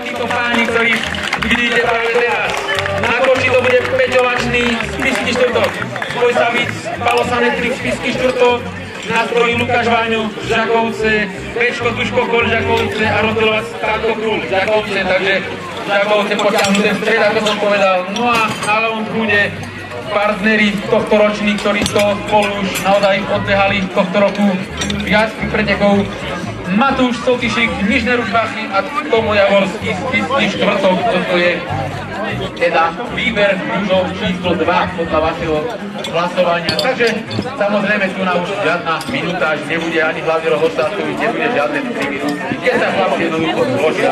títo páni, ktorí vidíte práve teraz. Na koši to bude peťovačný spisky štvrtok. Spoj sa víc, Palo Sanetrik, spisky štvrtok, nástrojí Lukáš Váňu, Žakovce, Pečko Tuško Kol, Žakovce a Rotelovac Táko Krúl, Žakovce, takže Žakovce potiahnuté vpred, ako som povedal. No a na ľavom prúde partneri tohto ročný, ktorí to spolu už naozaj odbehali tohto roku viac pretekov. Matúš Sotišik, Nižné Ružbachy a Tomo Javorský, Spisný štvrtok, toto je teda výber mužov číslo 2 podľa vašeho hlasovania. Takže samozrejme tu na už žiadna minúta, nebude ani hlavne rozhodcový, nebude žiadne 3 minúty. Keď sa chlapci jednoducho zložia,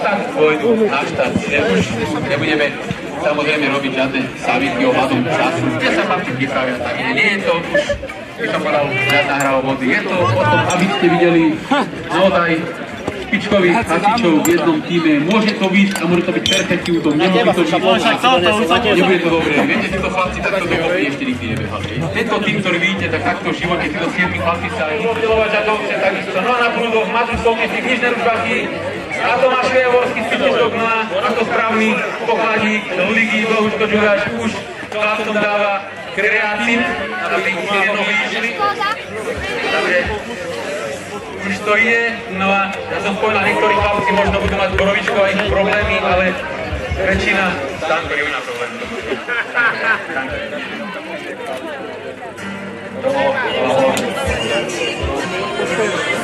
tak pôjdu na štart. Už nebudeme samozrejme robiť žiadne savitky ohľadom času. Kde sa chlapci pripravia, tak nie je to už, hra o body. Je to o tom, aby ste videli naozaj špičkových hasičov v jednom týme. Môže to byť a môže to byť perfektný útok, nemusí to byť. Nebude to dobré. Viete, títo chlapci takto do kopy ešte nikdy nebehali. Tento tým, ktorý vidíte, tak takto v živote títo 7 chlapci sa aj modelovať a dobře, takisto. No a na prúdoch Matúš Solnečník, Nižné Ružbachy, a Tomáš Vijavorský, Spitištok, no a ako správny pokladník ligy, Bohuško Ďuráš už chlapcom dáva kreatín, aby ich nedoblížili. Takže už to ide, no a ja som povedal, niektorí chlapci možno budú mať borovičko a ich problémy, ale väčšina Danko je na problém.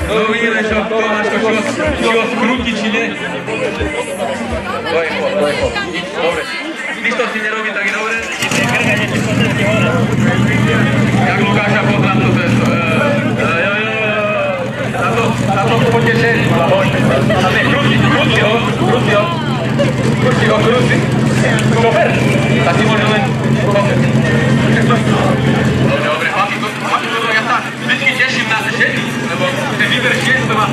No uvidíme, čo ho, či ho skrúti, či nie. To je chod, to je chod. Dobre. Když to si nerobí, tak je dobre. Jak Lukáša poznám, to jo. Na to, na to potešení. A ne, krúti, krúti ho, krúti ho. Krúti ho, krúti. Super. Tak si možno len... Dobre, dobre, chlapi, to, chlapi, to, ja sa vždycky teším na ženy, lebo ten výber šiest to má...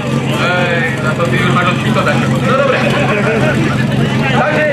Ej, na to ty už máš od to dať. No dobre. Takže,